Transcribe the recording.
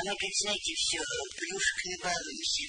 Она как знаете, все, э, плюшками балуемся.